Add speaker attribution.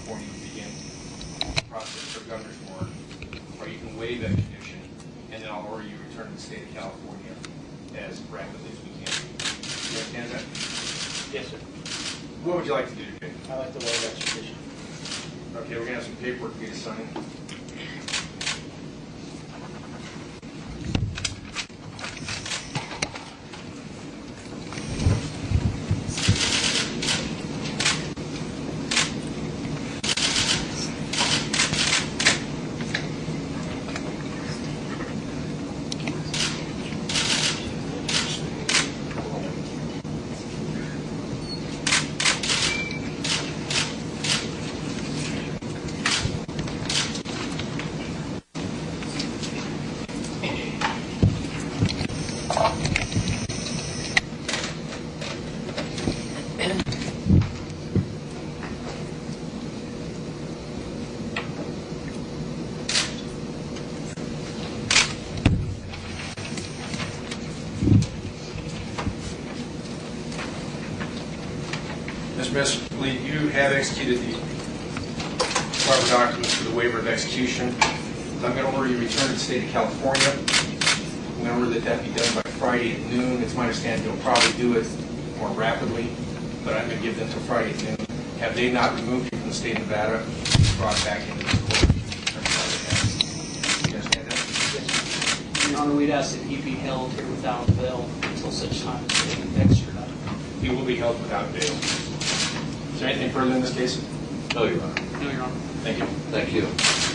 Speaker 1: California begin the process for governor's warrant, or you can waive that condition, and then I'll order you return to the state of California as rapidly as we can. You understand that?
Speaker 2: Yes, sir.
Speaker 1: What would you like to do today?
Speaker 2: I like to waive extradition.
Speaker 1: Okay, we're gonna have some paperwork for you to sign. Mr. Mehserle, you have executed the proper documents for the waiver of execution. I'm going to order you returned to the state of California. I'm going to order that that be done by Friday at noon. It's my understanding you'll probably do it more rapidly, but I'm going to give them till Friday at noon. Have they not removed you from the state of Nevada, brought back into the court? You understand that?
Speaker 3: Your Honor, we'd ask that he be held here without bail until such time as they extradite.
Speaker 1: He will be held without bail. Is there anything further in this case?
Speaker 4: No, Your Honor.
Speaker 3: No, Your Honor.
Speaker 1: Thank you.
Speaker 4: Thank you.